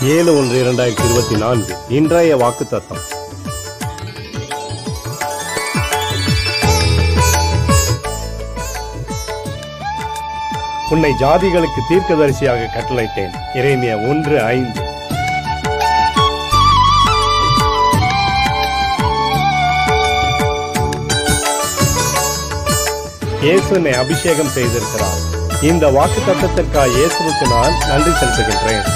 ஏழு ஒன்று இரண்டாயிரத்தி இருபத்தி நான்கு. இன்றைய வாக்கு தத்தம் உன்னை ஜாதிகளுக்கு தீர்க்கதரிசியாக கட்டளையிட்டேன். இறைமைய ஒன்று ஐந்து. இயேசுனை அபிஷேகம் செய்திருக்கிறார். இந்த வாக்கு தத்தத்திற்காக இயேசுவுக்கு நான் நன்றி செலுத்துகின்றேன்.